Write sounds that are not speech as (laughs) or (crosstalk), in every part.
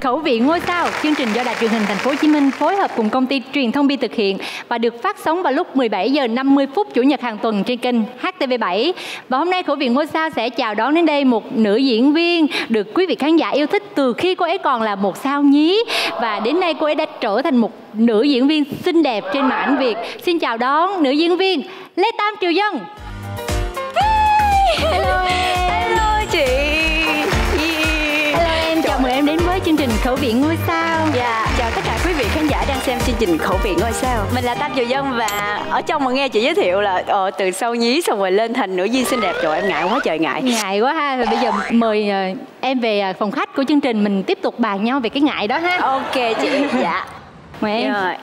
Khẩu vị ngôi sao. Chương trình do Đài truyền hình Thành phố Hồ Chí Minh phối hợp cùng công ty Truyền thông Bi thực hiện và được phát sóng vào lúc 17 giờ 50 phút chủ nhật hàng tuần trên kênh HTV7. Và hôm nay Khẩu vị ngôi sao sẽ chào đón đến đây một nữ diễn viên được quý vị khán giả yêu thích từ khi cô ấy còn là một sao nhí và đến nay cô ấy đã trở thành một nữ diễn viên xinh đẹp trên màn ảnh Việt. Xin chào đón nữ diễn viên Lê Tam Triều Dân. Khẩu vị ngôi sao. Dạ, chào tất cả quý vị khán giả đang xem chương trình Khẩu vị ngôi sao. Mình là Tam Triều Dân và ở trong mà nghe chị giới thiệu là ờ, từ sau nhí xong rồi lên thành nữ viên xinh đẹp. Trời em ngại quá trời ngại. Ngại quá ha, rồi bây giờ mời ờ, em về ờ, phòng khách của chương trình mình tiếp tục bàn nhau về cái ngại đó ha. Ok chị, dạ. Mời em. Rồi,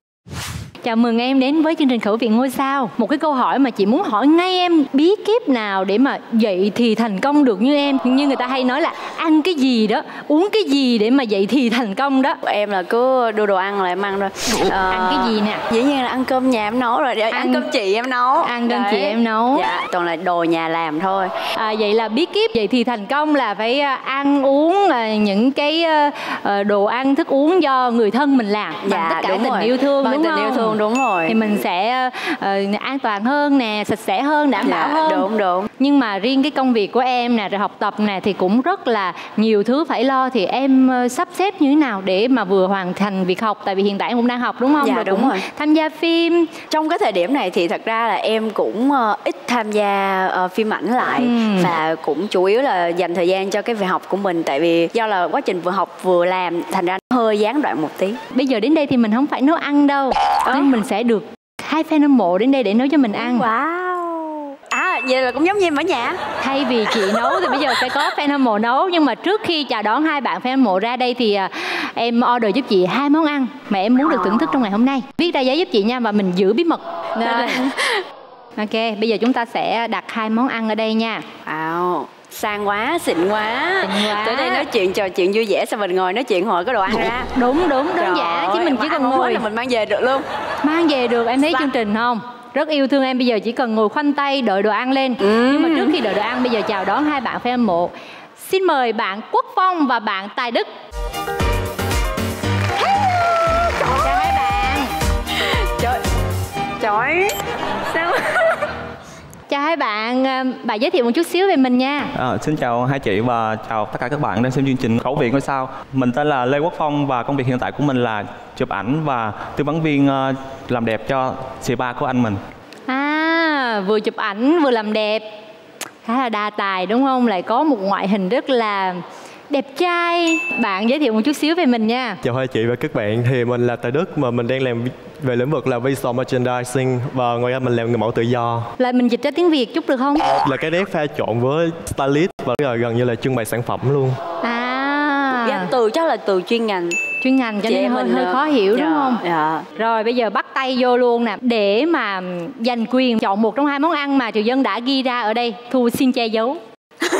Chào mừng em đến với chương trình Khẩu vị ngôi sao. Một cái câu hỏi mà chị muốn hỏi ngay em bí kíp nào để mà dậy thì thành công được như em. Như người ta hay nói là ăn cái gì đó, uống cái gì để mà dậy thì thành công đó. em là cứ đưa đồ ăn là em ăn thôi Ờ, Ăn cái gì nè? Dĩ nhiên là ăn cơm nhà em nấu rồi, ăn, Ăn- cơm chị em nấu ăn cơm chị em nấu. Dạ, toàn là đồ nhà làm thôi À, vậy là bí kíp vậy thì thành công là phải à, ăn uống à, những cái à, à, đồ ăn thức uống do người thân mình làm bằng Dạ, tất cả tình rồi. yêu thương Bằng đúng tình không? yêu thương, đúng rồi. thì mình sẽ ờ, an toàn hơn nè sạch sẽ hơn đảm bảo Dạ, hơn đúng, đúng. nhưng mà riêng cái công việc của em nè rồi học tập nè thì cũng rất là nhiều thứ phải lo thì em ờ, sắp xếp như thế nào để mà vừa hoàn thành việc học tại vì hiện tại em cũng đang học đúng không Dạ, rồi đúng rồi. tham gia phim trong cái thời điểm này thì thật ra là em cũng ờ, ít tham gia ờ, phim ảnh lại Ừm. và cũng chủ yếu là dành thời gian cho cái việc học của mình tại vì do là quá trình vừa học vừa làm thành ra hơi gián đoạn một tí. Bây giờ đến đây thì mình không phải nấu ăn đâu. Nên mình sẽ được hai fan hâm mộ đến đây để nấu cho mình ăn. Wow. À vậy là cũng giống như em ở nhà. Thay vì chị nấu thì bây giờ sẽ có fan hâm mộ nấu. Nhưng mà trước khi chào đón hai bạn fan hâm mộ ra đây thì à, em order giúp chị hai món ăn mà em muốn được thưởng thức trong ngày hôm nay. Viết ra giấy giúp chị nha và mình giữ bí mật. Ok bây giờ chúng ta sẽ đặt hai món ăn ở đây nha. Wow sang quá xịn quá. Xịn quá. tới đây nói chuyện trò chuyện vui vẻ xong mình ngồi nói chuyện hồi có đồ ăn ra. đúng đúng đơn Trời giản chứ mình chỉ cần ngồi. là mình mang về được luôn. Mang về được em thấy Dạ. chương trình không? Rất yêu thương em bây giờ chỉ cần ngồi khoanh tay đợi đồ ăn lên. Ừ. nhưng mà trước khi đợi đồ ăn bây giờ chào đón hai bạn fan hâm mộ. Xin mời bạn Quốc Phong và bạn Tài Đức. Chào hai bạn. Trời trời. sao chào hai bạn à, bà giới thiệu một chút xíu về mình nha À, xin chào hai chị và chào tất cả các bạn đang xem chương trình Khẩu vị ngôi sao. Mình tên là Lê Quốc Phong và công việc hiện tại của mình là chụp ảnh và tư vấn viên ờ, làm đẹp cho C3 của anh mình. à vừa chụp ảnh vừa làm đẹp khá là đa tài đúng không lại có một ngoại hình rất là đẹp trai. Bạn giới thiệu một chút xíu về mình nha. Chào hai chị và các bạn, thì mình là Tài Đức mà mình đang làm về lĩnh vực là visual merchandising. Và ngoài ra mình làm người mẫu tự do. Là mình dịch ra tiếng việt chút được không? Là cái nét pha trộn với stylist và gần như là trưng bày sản phẩm luôn. À. Dạ, từ chắc là từ chuyên ngành. Chuyên ngành cho Chị nên em hơi, mình, hơi khó hiểu đúng dạ, không? dạ. rồi bây giờ bắt tay vô luôn nè. Để mà giành quyền chọn một trong hai món ăn mà triều dân đã ghi ra ở đây thu xin che giấu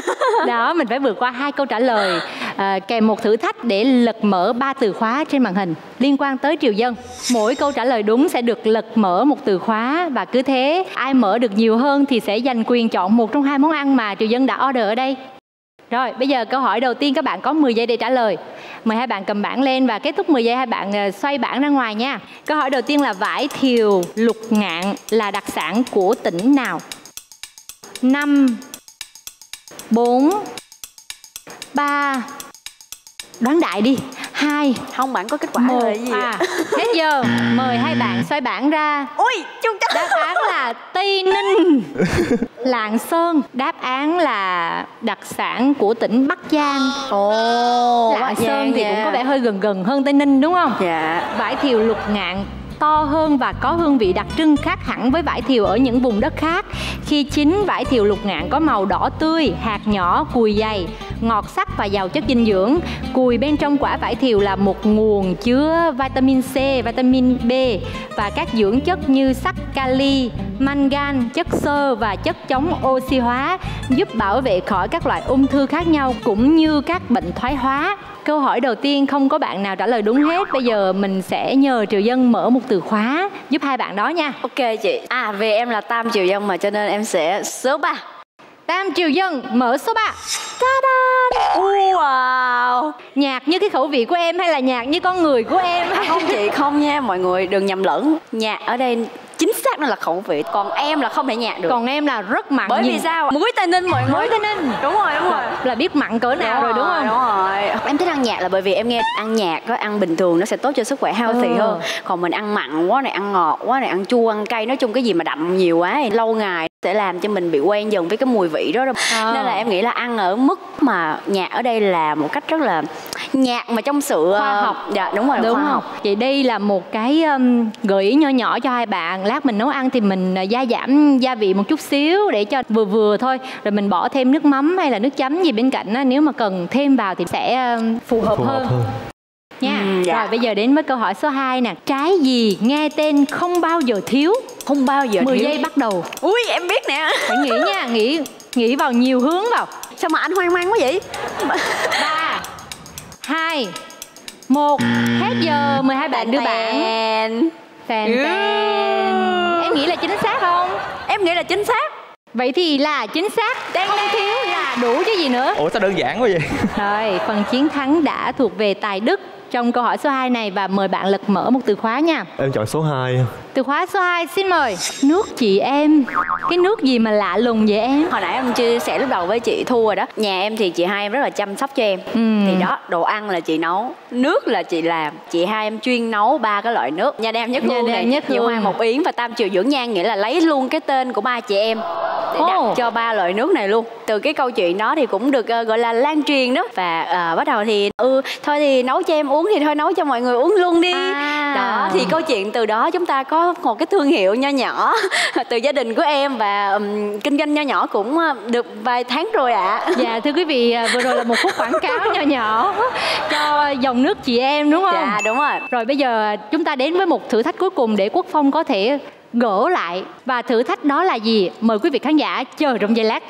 (laughs) đó mình phải vượt qua hai câu trả lời à, kèm một thử thách để lật mở ba từ khóa trên màn hình liên quan tới triều dân mỗi câu trả lời đúng sẽ được lật mở một từ khóa và cứ thế ai mở được nhiều hơn thì sẽ giành quyền chọn một trong hai món ăn mà triều dân đã order ở đây rồi, bây giờ câu hỏi đầu tiên các bạn có 10 giây để trả lời. Mời hai bạn cầm bảng lên và kết thúc 10 giây hai bạn à, xoay bảng ra ngoài nha. Câu hỏi đầu tiên là vải thiều lục ngạn là đặc sản của tỉnh nào? 5 4 3 Đoán đại đi. 2 không bạn có kết quả 1 là gì à, Hết giờ. Mời hai bạn xoay bảng ra. ui chúng ta Đáp án là Tây Ninh. (laughs) Lạng Sơn. Đáp án là đặc sản của tỉnh Bắc Giang. Ồ Lạng Sơn thì cũng có vẻ hơi gần gần hơn Tây Ninh đúng không? dạ. Vải thiều lục ngạn to hơn và có hương vị đặc trưng khác hẳn với vải thiều ở những vùng đất khác. Khi chín, vải thiều lục ngạn có màu đỏ tươi, hạt nhỏ, cùi dày, ngọt sắc và giàu chất dinh dưỡng. Cùi bên trong quả vải thiều là một nguồn chứa vitamin C, vitamin B và các dưỡng chất như sắt kali, mangan, chất xơ và chất chống oxy hóa giúp bảo vệ khỏi các loại ung thư khác nhau cũng như các bệnh thoái hóa. Câu hỏi đầu tiên không có bạn nào trả lời đúng hết. Bây giờ mình sẽ nhờ Triều Dân mở một từ khóa giúp hai bạn đó nha. ok chị à vì em là tam triều dân mà cho nên em sẽ số ba Tam Triều Dân mở số 3 Ta-da! Wow! Nhạc như cái khẩu vị của em hay là nhạc như con người của em? À, không chị không nha mọi người đừng nhầm lẫn nhạc ở đây xác nó là khẩu vị còn em là không thể nhạc được. Còn em là rất mặn bởi vì nhìn- sao muối tây ninh mọi người. Muối Tây Ninh. Đúng rồi đúng rồi. Là biết mặn cỡ nào rồi đúng không? đúng rồi em thích ăn nhạt là bởi vì em nghe ăn nhạt có ăn bình thường nó sẽ tốt cho sức khỏe healthy Ừ. hơn. Còn mình ăn mặn quá này ăn ngọt quá này ăn chua ăn cay nói chung cái gì mà đậm nhiều quá thì lâu ngày sẽ làm cho mình bị quen dần với cái mùi vị đó đâu À. nên là em nghĩ là ăn ở mức mà nhạt ở đây là một cách rất là nhạt mà trong sự Khoa ờ, học. dạ đúng rồi Đúng khoa không? học Vậy đây là một cái um, gợi ý nho nhỏ cho hai bạn. Lát mình nấu ăn thì mình uh, gia giảm gia vị một chút xíu để cho vừa vừa thôi. Rồi mình bỏ thêm nước mắm hay là nước chấm gì bên cạnh á. Nếu mà cần thêm vào thì sẽ um, phù hợp phù hợp hơn. hơn Nha. Ừ, dạ. Rồi bây giờ đến với câu hỏi số 2 nè. Trái gì nghe tên không bao giờ thiếu? không bao giờ 10 thiếu. giây bắt đầu. ui em biết nè Phải nghĩ nha, nghĩ nghĩ vào nhiều hướng vào. sao mà anh hoang mang quá vậy 3 2 1 Hết giờ 12 bạn đưa bạn. Ừ. tàn. Em nghĩ là chính xác không? em nghĩ là chính xác. Vậy thì là chính xác. Không thiếu là đủ chứ gì nữa. Ủa sao đơn giản quá vậy? Rồi phần chiến thắng đã thuộc về Tài Đức Trong câu hỏi số 2 này Và mời bạn lật mở một từ khóa nha. Em chọn số 2 Từ khóa số 2 xin mời. Nước chị em. Cái nước gì mà lạ lùng vậy em? Hồi nãy em chia sẻ lúc đầu với chị thu rồi đó. Nhà em thì chị hai em rất là chăm sóc cho em. Ừ. thì đó đồ ăn là chị nấu nước là chị làm. Chị hai em chuyên nấu ba cái loại nước. Nha đem nhất hương đem này nhất Diệu. Hoàng một yến và tam triều dưỡng nhan nghĩa là lấy luôn cái tên của ba chị em để đặt Ồ. cho ba loại nước này luôn. Từ cái câu chuyện đó thì cũng được ờ, gọi là lan truyền đó. Và ờ, bắt đầu thì ừ thôi thì nấu cho em uống thì thôi nấu cho mọi người uống luôn đi. À. đó thì câu chuyện từ đó chúng ta có một cái thương hiệu nho nhỏ (laughs) từ gia đình của em và ừm, kinh doanh nho nhỏ cũng ờ, được vài tháng rồi ạ. (laughs) Dạ thưa quý vị à, Vừa rồi là một phút quảng cáo nhỏ nhỏ Cho dòng nước chị em đúng không? Dạ đúng rồi. Rồi bây giờ chúng ta đến với một thử thách cuối cùng để Quốc Phong có thể gỡ lại. Và thử thách đó là gì? Mời quý vị khán giả chờ trong giây lát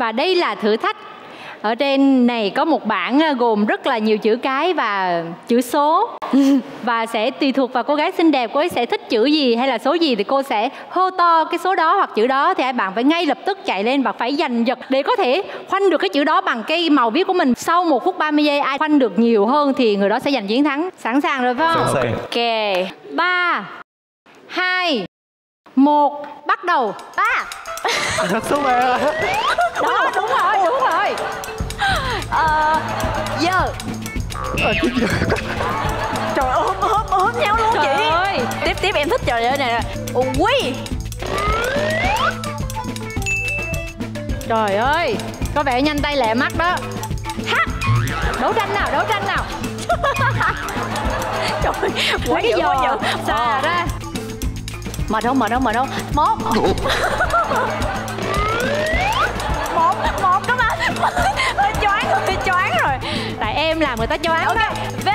Và đây là thử thách. Ở trên này có một bảng à, gồm rất là nhiều chữ cái và chữ số. (laughs) Và sẽ tùy thuộc vào cô gái xinh đẹp cô ấy sẽ thích chữ gì hay là số gì thì cô sẽ hô to cái số đó hoặc chữ đó. Thì hai bạn phải ngay lập tức chạy lên và phải giành giật để có thể khoanh được cái chữ đó bằng cái màu viết của mình. Sau một phút 30 giây ai khoanh được nhiều hơn thì người đó sẽ giành chiến thắng. Sẵn sàng rồi phải không? Ok. Ba hai một bắt đầu. Ba. Số 3 đó đúng rồi đúng rồi ờ giờ. Trời ơi ốm ốm ốm nhau luôn trời chị. ơi. Tiếp tiếp em thích trò chơi này nè. Ui. Trời ơi, có vẻ nhanh tay lẹ mắt đó. Ha! Đấu tranh nào, đấu tranh nào. (laughs) trời quá Lấy cái dữ quá Ờ. ra. Mà đâu mà đâu mà đâu. Một một một đó mà hơi choáng hơi choáng rồi. Tại em làm người ta choáng ok. đó. v.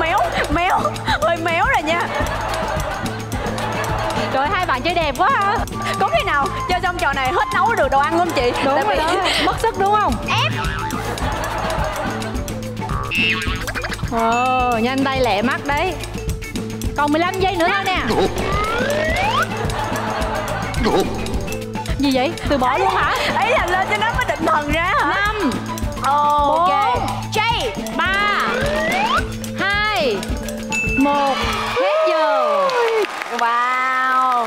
Méo méo. Hơi méo rồi nha. Trời hai bạn chơi đẹp quá ha. có khi nào chơi xong trò này hết nấu được đồ ăn không chị? Đúng Tại rồi vì- đó, mất sức đúng không? ép Ồ, nhanh tay lẹ mắt đấy. Còn 15 giây nữa thôi nè. Gì vậy? Từ bỏ luôn hả? ấy là lên cho nó mới định thần ra hả 5 ok Bốn. Jay 3 2 1 Hết giờ. wow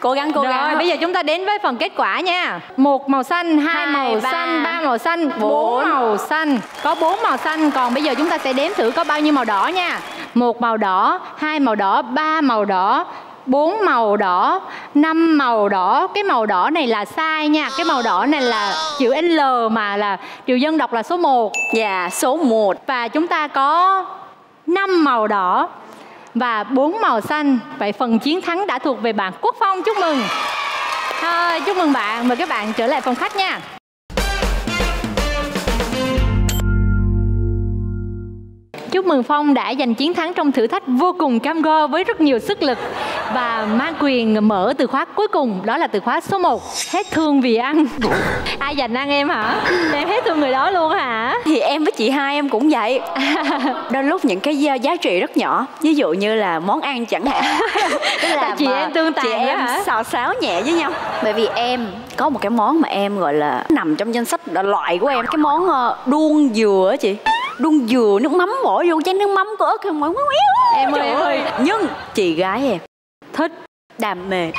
cố gắng cố Rồi, gắng bây giờ chúng ta đến với phần kết quả nha. Một màu xanh, hai Hai, màu ba, xanh, ba màu xanh, bốn bốn. màu xanh. Có bốn màu xanh, còn bây giờ chúng ta sẽ đếm thử có bao nhiêu màu đỏ nha. Một màu đỏ, hai màu đỏ, ba màu đỏ, bốn màu đỏ, năm màu đỏ. Cái màu đỏ này là sai nha. Cái màu đỏ này là chữ L mà là Triều Dân đọc là số 1 Dạ, số 1 và chúng ta có 5 màu đỏ và 4 màu xanh. Vậy phần chiến thắng đã thuộc về bạn Quốc Phong. Chúc mừng. Thôi, chúc mừng bạn. Mời các bạn trở lại phòng khách nha. Chúc mừng Phong đã giành chiến thắng trong thử thách vô cùng cam go với rất nhiều sức lực. và mang quyền mở từ khóa cuối cùng đó là từ khóa số 1 hết thương vì ăn (laughs) ai dành ăn em hả? Em hết thương người đó luôn hả? Thì em với chị hai em cũng vậy. (laughs) Đôi lúc những cái giá, trị rất nhỏ ví dụ như là món ăn chẳng hạn. (laughs) Tức là chị em tương tàn chị em hả? xào xáo nhẹ với nhau. Bởi vì em có một cái món mà em gọi là nằm trong danh sách loại của em. Cái món ờ, đuông dừa á chị đuông dừa nước mắm bỏ vô chén nước mắm có ớt không? Mà Em ơi, em ơi. nhưng chị gái em thích đam mê.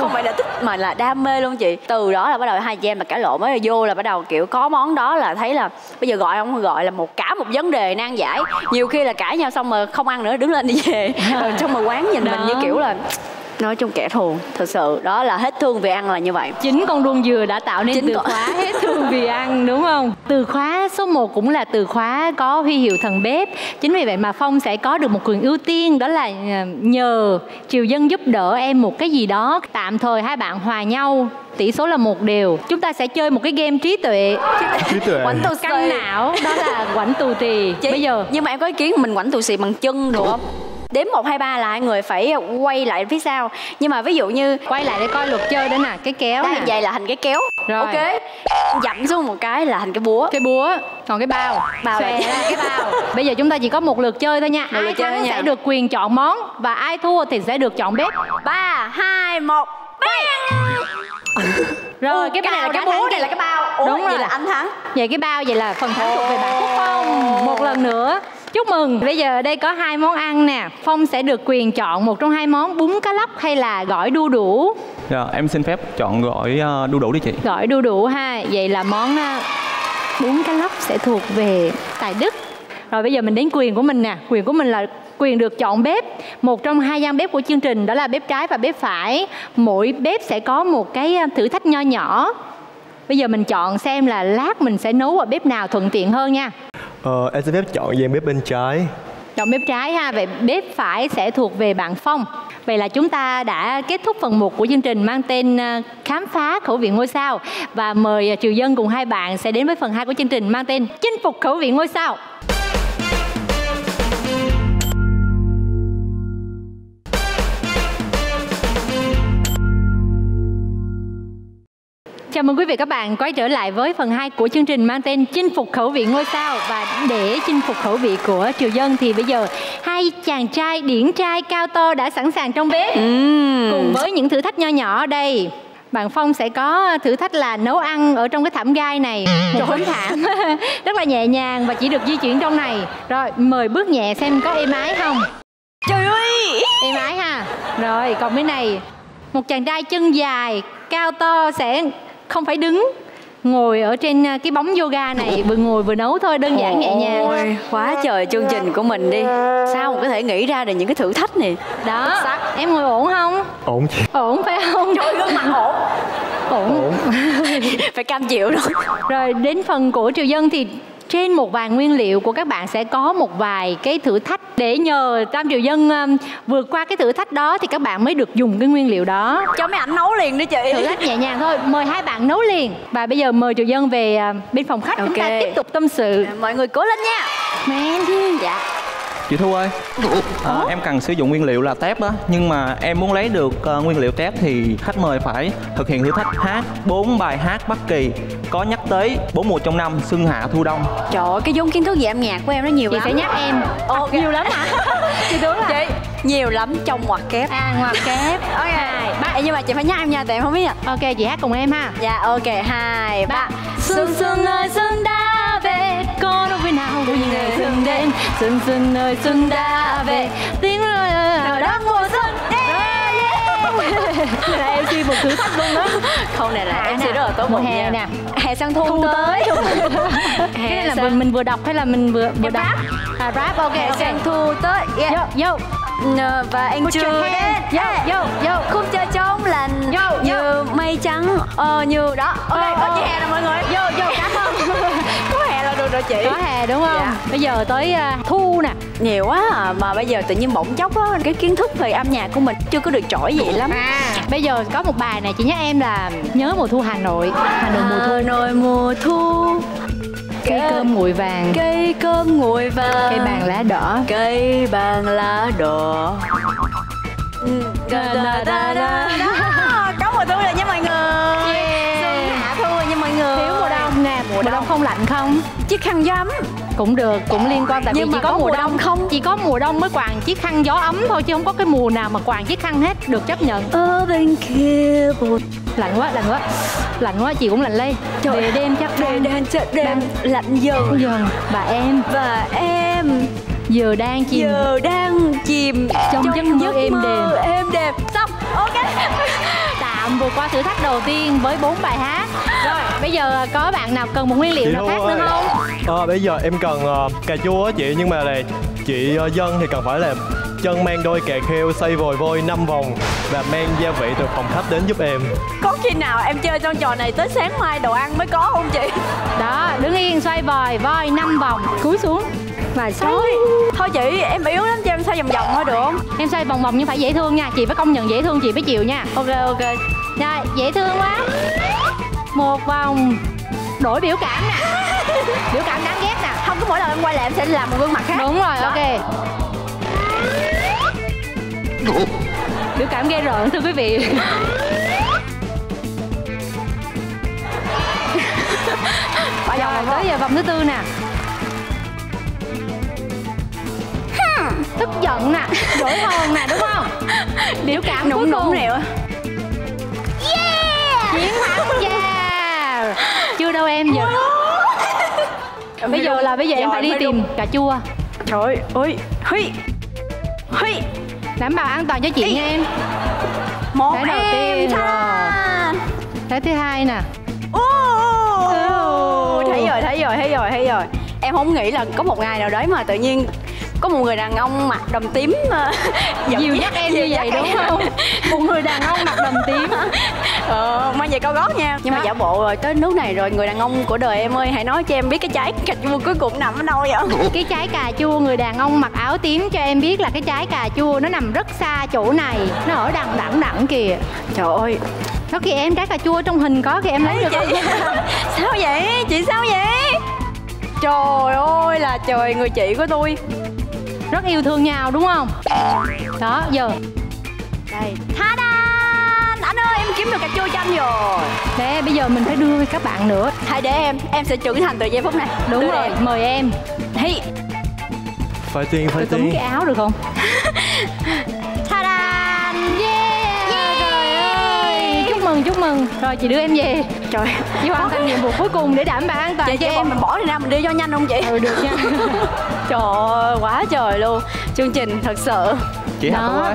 Không phải là thích mà là đam mê luôn chị. Từ đó là bắt đầu hai chị em mà cãi lộn mới vô là bắt đầu kiểu có món đó là thấy là bây giờ gọi không? Gọi là một cả một vấn đề nan giải. Nhiều khi là cãi nhau xong mà không ăn nữa đứng lên đi về. Rồi xong mà quán nhìn mình như Đó. kiểu là nói chung kẻ thù thật sự. Đó là hết thương vì ăn là như vậy. Chính con đuông dừa đã tạo nên Chính từ con- khóa hết thương vì ăn đúng không? Từ khóa số 1 cũng là từ khóa có huy hiệu thần bếp. Chính vì vậy mà phong sẽ có được một quyền ưu tiên đó là ờ, nhờ triều dân giúp đỡ em một cái gì đó. Tạm thời hai bạn hòa nhau tỷ số là một đều. Chúng ta sẽ chơi một cái game trí tuệ. Trí tuệ. Quánh tù căng não đó là quảnh tù trì Chị, bây giờ nhưng mà em có ý kiến mình quảnh tù xì bằng chân được không đếm một hai ba là hai người phải quay lại phía sau. Nhưng mà ví dụ như quay lại để coi luật chơi đó nè cái kéo nè. vậy là thành cái kéo. Rồi. ok. Dặn xuống một cái là thành cái búa. Cái búa còn cái bao. Bao xòe là- cái bao. (laughs) Bây giờ chúng ta chỉ có một lượt chơi thôi nha. Một lượt ai chơi thắng sẽ được quyền chọn món và ai thua thì sẽ được chọn bếp. Ba hai một. Rồi Ồ, cái cái này là cái búa này là cái bao. Ủa, Đúng vậy rồi. là anh thắng. Vậy cái bao vậy là phần thắng thuộc về bạn Phúc Phong. Một lần nữa chúc mừng. Bây giờ đây có hai món ăn nè. Phong sẽ được quyền chọn một trong hai món bún cá lóc hay là gỏi đu đủ? Dạ, em xin phép chọn gọi ờ, đu đủ đi chị. Gỏi đu đủ ha. Vậy là món à, bún cá lóc sẽ thuộc về tài đức. Rồi bây giờ mình đến quyền của mình nè. Quyền của mình là quyền được chọn bếp. Một trong hai gian bếp của chương trình đó là bếp trái và bếp phải. Mỗi bếp sẽ có một cái à, thử thách nho nhỏ. Bây giờ mình chọn xem là lát mình sẽ nấu ở bếp nào thuận tiện hơn nha ờ, em xin phép chọn dàn bếp bên trái. Chọn bếp trái ha. Vậy bếp phải sẽ thuộc về bạn phong. Vậy là chúng ta đã kết thúc phần 1 của chương trình mang tên ờ, khám phá khẩu vị ngôi sao. Và mời ờ, triều dân cùng hai bạn sẽ đến với phần 2 của chương trình mang tên chinh phục khẩu vị ngôi sao. Chào mừng quý vị các bạn quay trở lại với phần 2 của chương trình mang tên Chinh phục khẩu vị ngôi sao và để chinh phục khẩu vị của triều dân thì bây giờ hai chàng trai điển trai cao to đã sẵn sàng trong bếp cùng với những thử thách nho nhỏ ở đây. Bạn Phong sẽ có thử thách là nấu ăn ở trong cái thảm gai này một tấm thảm (laughs) rất là nhẹ nhàng và chỉ được di chuyển trong này. Rồi mời bước nhẹ xem có êm ái không? trời ơi êm ái ha rồi còn bên này một chàng trai chân dài cao to sẽ không phải đứng ngồi ở trên à, cái bóng yoga này vừa ngồi vừa nấu thôi đơn giản nhẹ nhàng. Ôi, quá trời chương trình của mình đi. Sao mà có thể nghĩ ra được những cái thử thách này? Đó em ngồi ổn không? Ổn chị. Ổn phải không? Trời gương mặt ổn. Ổn. (laughs) Phải cam chịu rồi. Rồi đến phần của triều dân thì trên một vài nguyên liệu của các bạn sẽ có một vài cái thử thách để nhờ tam triều dân um, vượt qua cái thử thách đó thì các bạn mới được dùng cái nguyên liệu đó. Cho mấy ảnh nấu liền đi chị. Thử thách nhẹ nhàng thôi mời hai bạn nấu liền. Và bây giờ mời triệu dân về à, bên phòng khách chúng ta tiếp tục tâm sự. Mọi người cố lên nha. Men dạ chị thu ơi. À, em cần sử dụng nguyên liệu là tép á. Nhưng mà em muốn lấy được ờ, nguyên liệu tép thì khách mời phải thực hiện thử thách hát bốn bài hát bất kỳ có nhắc tới bốn mùa trong năm xuân hạ thu đông. Trời ơi cái vốn kiến thức về âm nhạc của em nó nhiều chị lắm. sẽ nhắc em. Ok. nhiều lắm hả? (laughs) Chị tưởng là chị nhiều lắm trong ngoặc kép. À ngoặc kép. (laughs) Ok. Ba nhưng mà chị phải nhắc em nha tại em không biết à ok chị hát cùng em ha. Dạ ok. Hai ba. Xuân xuân ơi xuân đã nào vui ngày xuân đến xuân xuân ơi xuân đã về. Tiếng nào đang mùa xuân. Là em chi một thử thách luôn đó. Không này là À, em sẽ rất là tốt mùa hè nha. nè. hè sang thu, thu tới. Hè (laughs) cái này là sang- vừa, mình vừa đọc hay là mình vừa vừa Em đọc? rap. à rap ok hè sang thu tới. Yeah. yo yo. Ờ, và anh Put chưa đến. Yo, yo, yo. khung trời trong lành. Yo, yo. như mây trắng ờ như đó. Ok Ờ, có ờ. chị hè nè mọi người. yo yo. Cảm ơn. là (laughs) được rồi chị. Có hè đúng không? Dạ. bây giờ tới à, thu nè. Nhiều quá à, mà bây giờ tự nhiên bỗng chốc á cái kiến thức về âm nhạc của mình chưa có được trỗi vậy lắm. À. Bây giờ có một bài này chị nhắc em là nhớ mùa thu hà nội. Hà nội mùa thu. Hà Nội mùa thu. Cây cơm nguội vàng. cây cơm nguội vàng. Cây bàn lá đỏ. Cây bàn lá đỏ. Ừ. da, da, da. Không lạnh không? Chiếc khăn gió ấm. Cũng được cũng liên quan tại Nhưng vì chỉ có, có mùa mùa đông. đông không? chỉ có mùa đông mới quàng chiếc khăn gió ấm thôi chứ không có cái mùa nào mà quàng chiếc khăn hết được chấp nhận. Ở bên kia lạnh quá lạnh quá. Lạnh quá chị cũng lạnh lây Trời về đêm chắc Trời đang đang chợt đêm. lạnh dần. dần. Bà em? Và em? Giờ đang chìm giờ đang chìm Trong giấc mơ êm đềm. êm đềm. Xong, ok. Tạm vượt qua thử thách đầu tiên với bốn bài hát rồi bây giờ có bạn nào cần một nguyên liệu Chị nào khác ơi. nữa không Ờ, bây giờ em cần ờ, cà chua á chị nhưng mà là chị ờ, dân thì cần phải là chân mang đôi cà kheo xay vồi vôi 5 vòng và mang gia vị từ phòng khách đến giúp em. Có khi nào em chơi trong trò này tới sáng mai đồ ăn mới có không chị? đó đứng yên xoay vòi voi năm vòng cúi xuống và xoay Thôi, thôi chị, em yếu lắm cho em xoay vòng vòng thôi được không? em xoay vòng vòng nhưng phải dễ thương nha chị phải công nhận dễ thương chị phải chịu nha Ok, ok rồi dễ thương quá một vòng. Đổi biểu cảm nè. (laughs) Biểu cảm đáng ghét nè. Không có mỗi lần em quay lại em sẽ làm một gương mặt khác. Đúng rồi Đó. ok. Biểu cảm ghê rợn thưa quý vị. (laughs) Rồi rồi, tới giờ vòng thứ tư nè. Tức giận nè. Đổi hờn nè đúng không? (laughs) Biểu cảm nũng cuối nũng cùng. nèo chiến thắng yeah em giờ bây giờ là bây giờ em phải đi tìm cà chua. Trời ơi, huy Huy đảm bảo an toàn cho chị nha em. Một Cái đầu tiên tha. cái thứ hai nè. Thấy rồi, thấy rồi, thấy rồi, thấy rồi. Em không nghĩ là có một ngày nào đấy mà tự nhiên có một người đàn ông mặc đầm tím ờ, (laughs) dìu dắt em như vậy đúng không? (laughs) Một người đàn ông mặc đầm tím. (laughs) Ờ, mang giày cao gót nha. Nhưng mà giả bộ rồi tới nước này rồi người đàn ông của đời em ơi hãy nói cho em biết cái trái cà chua cuối cùng nằm ở đâu vậy? Cái trái cà chua người đàn ông mặc áo tím cho em biết là cái trái cà chua nó nằm rất xa chỗ này. Nó ở đằng đẳng đẳng kìa. Trời ơi nó kìa em trái cà chua trong hình có kìa em lấy được không? Sao vậy? Chị sao vậy? Trời ơi là trời người chị của tôi rất yêu thương nhau đúng không? Đó giờ. Đây. Tha da anh ơi em kiếm được cà chua cho anh rồi. Để bây giờ mình phải đưa các bạn nữa. Hãy để em. Em sẽ trưởng thành từ giây phút này. Đúng Đưa rồi em. mời em. Hey Phải tiên, phải tiên. cái áo được không? (laughs) Tha da yeah, trời ơi chúc mừng chúc mừng. Rồi chị đưa em về. Trời. Chị hoàn thành nhiệm vụ cuối cùng để đảm bảo an toàn chị cho chị em. mình bỏ đi ra mình đi cho nhanh không chị? Ừ được nha (laughs) trời ơi quá trời luôn. Chương trình thật sự. Chị Đó. Thu ơi.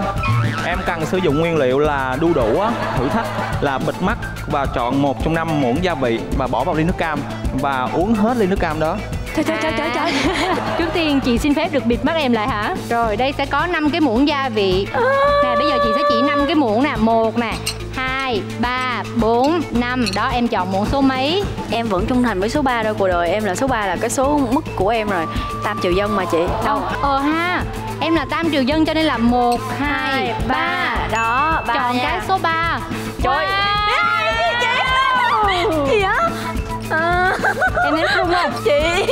Em cần sử dụng nguyên liệu là đu đủ á thử thách là bịt mắt và chọn một trong năm muỗng gia vị và bỏ vào ly nước cam và uống hết ly nước cam đó. Trời trời trời trời trời. (laughs) Trước tiên chị xin phép được bịt mắt em lại hả? Rồi đây sẽ có 5 cái muỗng gia vị. Nè bây giờ chị sẽ chỉ 5 cái muỗng nè một nè hai ba bốn năm. Đó em chọn muỗng số mấy. Em vẫn trung thành với số 3 đâu cuộc đời em là số 3 là cái số mức của em rồi. Tam triệu dân mà chị. Đâu? Ờ ha. Em là tam triều dân cho nên là một hai ba. đó ba chọn nha. cái số 3 Trời. gì á à, em biết không không? Chị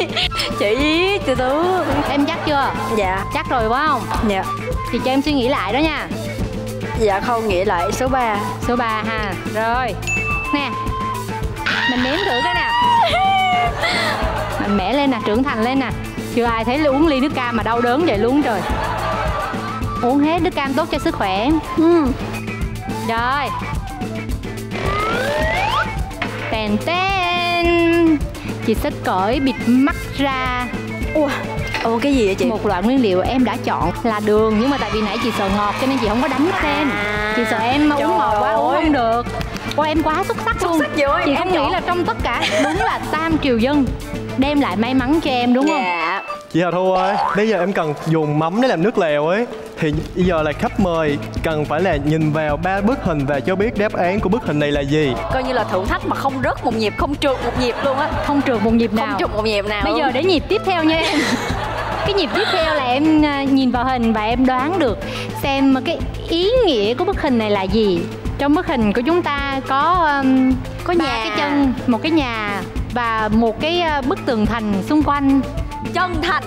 chị từ từ em chắc chưa? Dạ. Chắc rồi phải không? Dạ. Thì cho em suy nghĩ lại đó nha dạ không nghĩ lại số 3 số 3 ha. Rồi. Nè. Mình nếm thử cái nè mạnh mẽ lên nè trưởng thành lên nè. Chưa ai thấy uống ly nước cam mà đau đớn vậy luôn trời. Uống hết nước cam tốt cho sức khỏe. Ừ. rồi. Tèn ten chị sẽ cởi bịt mắt ra. Ủa ồ cái gì vậy chị? Một loại nguyên liệu em đã chọn là đường nhưng mà tại vì nãy chị sợ ngọt cho nên chị không có đánh tên chị sợ em Trời uống ngọt quá uống ơi. không được. Ô em quá xuất sắc luôn. sắc chị Em không nghĩ chọn. là trong tất cả đúng là tam triều dân đem lại may mắn cho em đúng không? Dạ. Chị Hà Thu ơi, bây giờ em cần dùng mắm để làm nước lèo ấy. Thì bây giờ là khách mời cần phải là nhìn vào ba bức hình và cho biết đáp án của bức hình này là gì. Coi như là thử thách mà không rớt một nhịp không trượt một nhịp luôn á. Không trượt một nhịp không nào. trượt một nhịp nào. Bây giờ đến nhịp tiếp theo nha em (laughs) cái nhịp tiếp theo là em à, nhìn vào hình và em đoán được xem cái ý nghĩa của bức hình này là gì. Trong bức hình của chúng ta có um, Có nhà. cái chân một cái nhà và một cái à, bức tường thành xung quanh. Chân thành.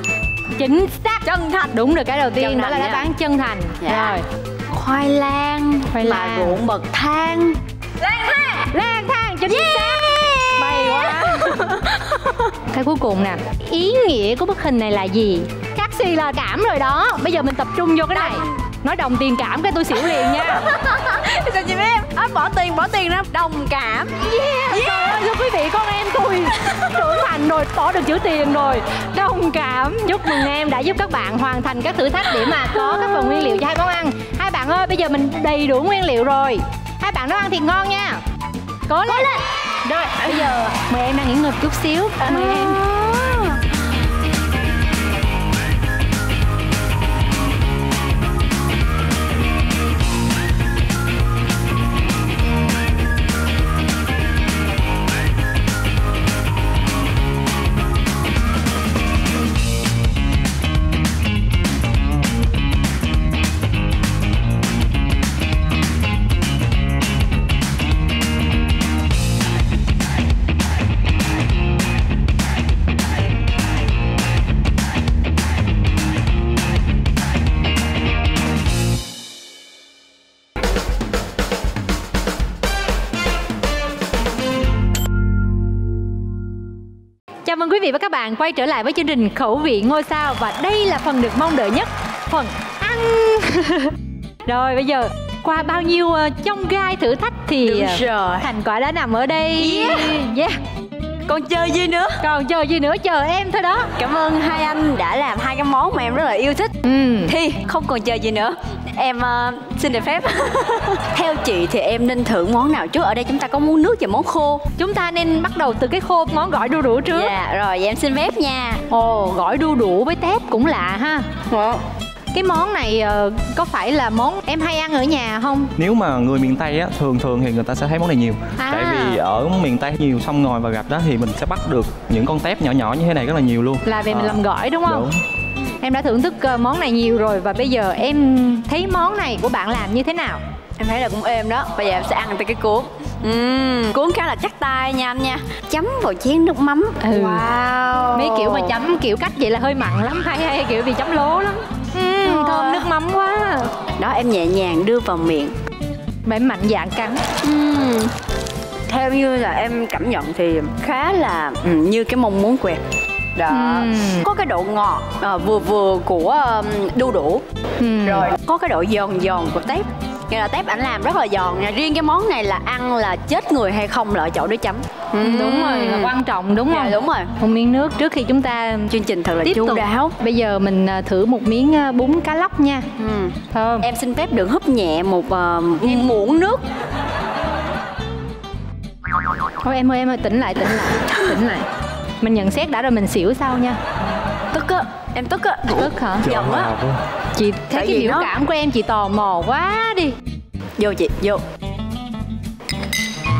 Chính xác. Chân thành. Đúng rồi cái đầu tiên đó là đáp án chân thành. Dạ. rồi. Khoai lang. Khoai mà lang. ruộng bậc thang. Lang thang. Chính xác. may quá cái cuối cùng nè. Ý nghĩa của bức hình này là gì? Các si là cảm rồi đó. Bây giờ mình tập trung vô cái này. Nói đồng tiền cảm cái tôi xỉu liền nha. (laughs) Sao chị biết? À, bỏ tiền bỏ tiền ra. Đồng cảm. Yeah, trời ơi quý vị con em tôi (laughs) trưởng thành rồi bỏ được chữ tiền rồi. Đồng cảm. Chúc mừng em đã giúp các bạn hoàn thành các thử thách để mà có các phần nguyên liệu cho hai món ăn. Hai bạn ơi bây giờ mình đầy đủ nguyên liệu rồi. Hai bạn nấu ăn thì ngon nha. Cố lên, rồi bây giờ mời em đang nghỉ ngơi chút xíu. Mời em. À. bạn quay trở lại với chương trình Khẩu vị ngôi sao và đây là phần được mong đợi nhất, phần ăn. (laughs) rồi bây giờ qua bao nhiêu uh, chông gai thử thách thì Đúng rồi. thành quả đã nằm ở đây. Yeah. yeah. còn chơi gì nữa Còn chờ gì nữa chờ em thôi đó. cảm ơn hai anh đã làm hai cái món mà em rất là yêu thích Ừ. thì không còn chờ gì nữa em ờ, xin được phép (laughs) theo chị thì em nên thử món nào trước ở đây chúng ta có món nước và món khô Chúng ta nên bắt đầu từ cái khô món gỏi đu đủ trước. dạ rồi em xin phép nha Ồ, gỏi đu đủ với tép cũng lạ ha. Cái món này ờ, có phải là món em hay ăn ở nhà không? nếu mà người miền tây á thường thường thì người ta sẽ thấy món này nhiều À. tại vì ở miền tây nhiều sông ngòi và gặp đó thì mình sẽ bắt được những con tép nhỏ nhỏ như thế này rất là nhiều luôn Là vì mình Ờ, làm gỏi đúng không? đúng Em đã thưởng thức ờ, món này nhiều rồi và bây giờ em thấy món này của bạn làm như thế nào? em thấy là cũng êm đó bây giờ em sẽ ăn từ cái cuốn Ừm, cuốn khá là chắc tay nha anh nha chấm vào chén nước mắm Ừ. wow Mấy kiểu mà chấm kiểu cách vậy là hơi mặn lắm hay hay kiểu bị chấm lố lắm. Uhm, Trời thơm nước mắm quá. đó em nhẹ nhàng đưa vào miệng Mà em mạnh dạn cắn. Ừm. theo như là em cảm nhận thì khá là ừ, như cái mong muốn của em đó Ừm. có cái độ ngọt ờ, vừa vừa của đu đủ Ừm. rồi có cái độ giòn giòn của tép nghĩa là tép ảnh làm rất là giòn nha riêng cái món này là ăn là chết người hay không là ở chỗ đứa chấm Ừ, đúng rồi, là quan trọng đúng Dạ, không? đúng rồi Một miếng nước trước khi chúng ta chương trình thật là tiếp chu đáo Bây giờ mình à, thử một miếng à, bún cá lóc nha. ừ. Thơm. em xin phép được húp nhẹ một uh, muỗng nước Thôi em ơi em ơi tỉnh lại tỉnh lại tỉnh lại. Mình nhận xét đã rồi mình xỉu sau nha. tức á em tức á. Tức hả? giận á. Chị thấy Tại cái biểu nó- cảm của em chị tò mò quá đi. vô chị vô.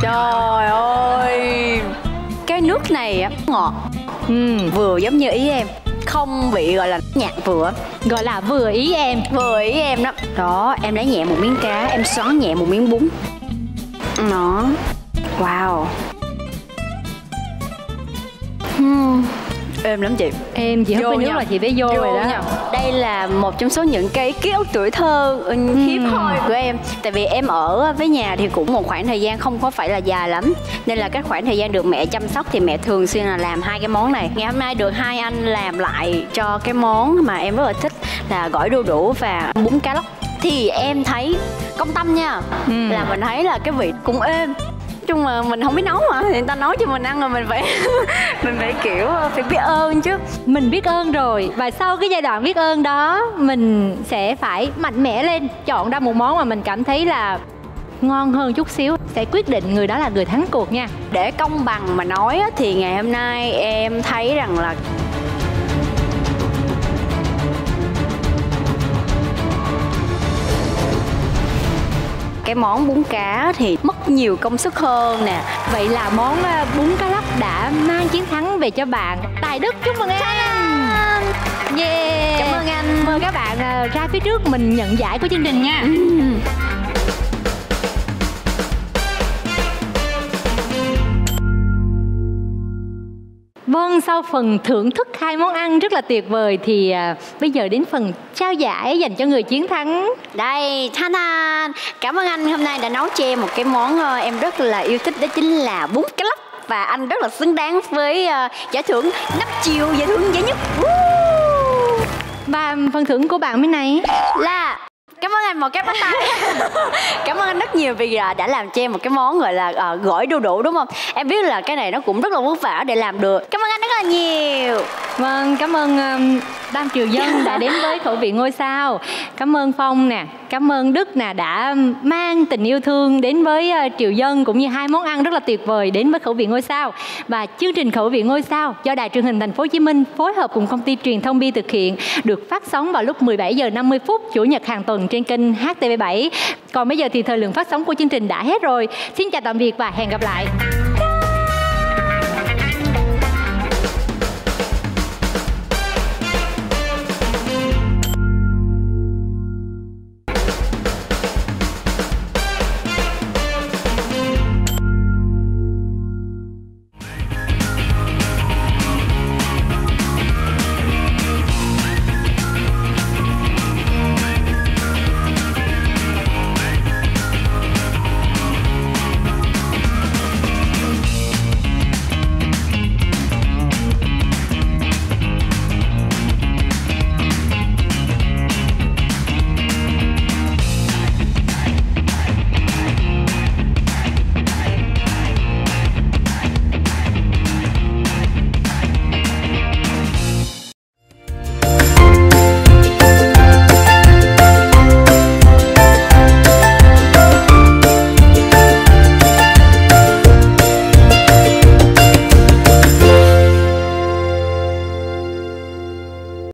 Trời ơi. Cái nước này á ngọt. Ừ, vừa giống như ý em. Không bị gọi là nhạt vừa. Gọi là vừa ý em. vừa ý em đó. Đó em lấy nhẹ một miếng cá em xoắn nhẹ một miếng bún. Nó wow Hmm. êm lắm chị. Em chị Vô với nước là chị phải vô, rồi đó. nha. Đây là một trong số những cái ký ức tuổi thơ ừ, hiếm hoi của em. Tại vì em ở với nhà thì cũng một khoảng thời gian không có phải là dài lắm. Nên là cái khoảng thời gian được mẹ chăm sóc thì mẹ thường xuyên là làm hai cái món này. Ngày hôm nay được hai anh làm lại cho cái món mà em rất là thích là gỏi đu đủ và bún cá lóc. Thì em thấy công tâm nha. Ừ. Là mình thấy là cái vị cũng êm chung mà mình không biết nấu mà. Thì người ta nấu cho mình ăn rồi mình phải (laughs) mình phải kiểu phải biết ơn chứ. Mình biết ơn rồi. Và sau cái giai đoạn biết ơn đó mình sẽ phải mạnh mẽ lên chọn ra một món mà mình cảm thấy là ngon hơn chút xíu. Sẽ quyết định người đó là người thắng cuộc nha. để công bằng mà nói á, thì ngày hôm nay em thấy rằng là cái món bún cá thì mất nhiều công sức hơn nè Vậy là món à, bún cá lóc đã mang chiến thắng về cho bạn. Tài Đức chúc mừng em. Yeah. cảm ơn anh Mời các bạn à, ra phía trước mình nhận giải của chương trình nha. Vâng, sau phần thưởng thức hai món ăn rất là tuyệt vời thì à, bây giờ đến phần trao giải dành cho người chiến thắng. Đây, Than Than Cảm ơn anh. Hôm nay đã nấu cho em một cái món ờ, em rất là yêu thích Đó chính là bún cá lóc. Và anh rất là xứng đáng với ờ, giải thưởng 5 triệu giải thưởng giải nhất. Woo! và phần thưởng của bạn bên này Là Cảm ơn anh một cái bắt tay. (laughs) Cảm ơn anh rất nhiều vì à, đã làm cho em một cái món gọi là uh, gỏi đu đủ đúng không? Em biết là cái này nó cũng rất là vất vả để làm được. Cảm ơn anh rất là nhiều. Vâng, cảm ơn um, Đam Triều Dân đã đến với khẩu vị ngôi sao. Cảm ơn Phong nè, cảm ơn Đức nè đã mang tình yêu thương đến với triệu Triều Dân cũng như hai món ăn rất là tuyệt vời đến với khẩu vị ngôi sao. Và chương trình khẩu vị ngôi sao do Đài truyền hình Thành phố Hồ Chí Minh phối hợp cùng công ty truyền thông Bi thực hiện được phát sóng vào lúc 17 giờ 50 phút chủ nhật hàng tuần trên kênh HTV7. Còn bây giờ thì thời lượng phát sóng của chương trình đã hết rồi. Xin chào tạm biệt và hẹn gặp lại.